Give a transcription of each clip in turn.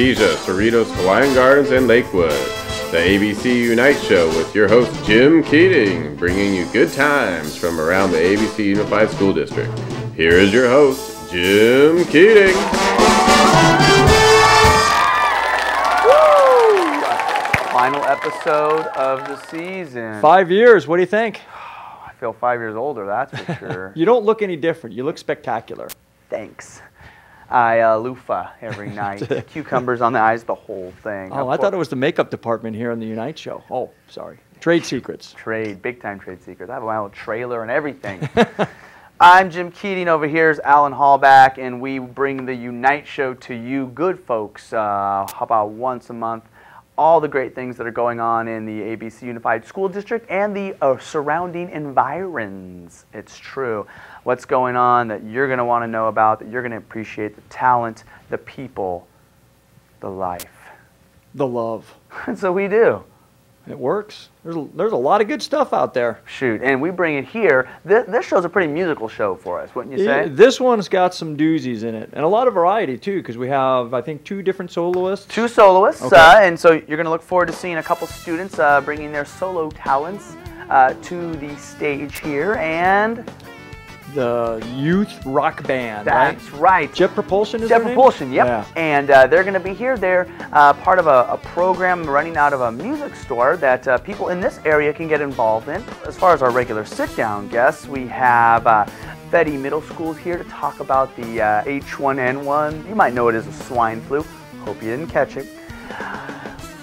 Artesia, Cerritos, Hawaiian Gardens, and Lakewood. The ABC Unite Show with your host Jim Keating, bringing you good times from around the ABC Unified School District. Here is your host, Jim Keating. Final episode of the season. Five years. What do you think? I feel five years older, that's for sure. You don't look any different. You look spectacular. Thanks. I uh, loofah every night. Cucumbers on the eyes, the whole thing. Oh, I thought it was the makeup department here on the Unite show. Oh, sorry. Trade secrets. Trade, big time trade secrets. I have my own trailer and everything. I'm Jim Keating. Over here is Alan Hallback, and we bring the Unite show to you, good folks. Uh, how about once a month? All the great things that are going on in the ABC Unified School District and the uh, surrounding environs. It's true. What's going on that you're going to want to know about, that you're going to appreciate the talent, the people, the life. The love. And so we do. It works. There's a, there's a lot of good stuff out there. Shoot, and we bring it here. This, this show's a pretty musical show for us, wouldn't you say? Yeah, this one's got some doozies in it, and a lot of variety too, because we have I think two different soloists. Two soloists, Okay. uh, and so you're going to look forward to seeing a couple students uh, bringing their solo talents uh, to the stage here, and The youth rock band. that's right? right. Jet Propulsion is Jet their name? Propulsion, yep. Yeah. And uh, they're going to be here. They're uh, part of a, a program running out of a music store that uh, people in this area can get involved in. As far as our regular sit-down guests, we have uh, Fedde Middle School's here to talk about the uh, H1N1. You might know it as a swine flu. Hope you didn't catch it.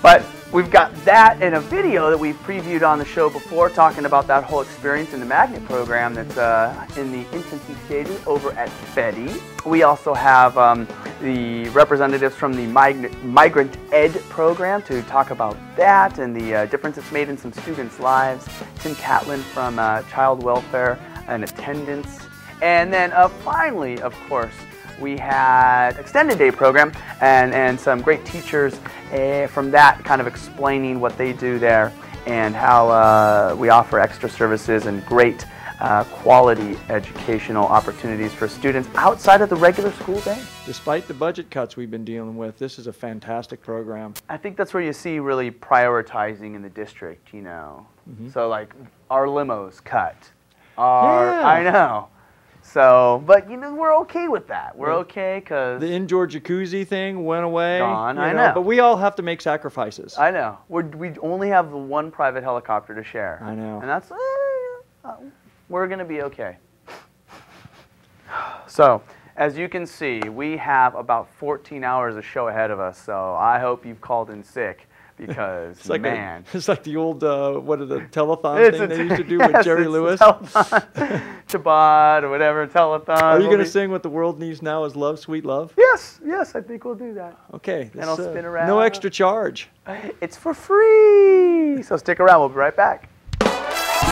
But we've got that in a video that we've previewed on the show before, talking about that whole experience in the magnet program that's uh, in the infancy stages over at Fedde. We also have um, the representatives from the Migrant, Migrant Ed program to talk about that and the uh, difference it's made in some students' lives. Tim Catlin from uh, Child Welfare and Attendance. And then uh, finally, of course, we had extended day program and, and some great teachers uh, from that kind of explaining what they do there and how uh, we offer extra services and great uh, quality educational opportunities for students outside of the regular school day. Despite the budget cuts we've been dealing with, this is a fantastic program. I think that's where you see really prioritizing in the district, you know. So like our limos cut. Our, Yeah. I know. So, but you know, we're okay with that. We're okay because The indoor jacuzzi thing went away. Gone, you I know. But we all have to make sacrifices. I know. We're, we only have the one private helicopter to share. I know. And that's, eh, uh, we're going to be okay. So, as you can see, we have about 14 hours of show ahead of us. So, I hope you've called in sick because, It's like man. A, it's like the old uh, what are the telethon It's thing they used to do yes, with Jerry Lewis. Chabad or whatever, telethon. Are you We'll going to be- sing what the world needs now is love, sweet love? Yes, yes, I think we'll do that. Okay. And I'll uh, spin around. No extra charge. It's for free. So stick around. We'll be right back.